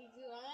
you Situation.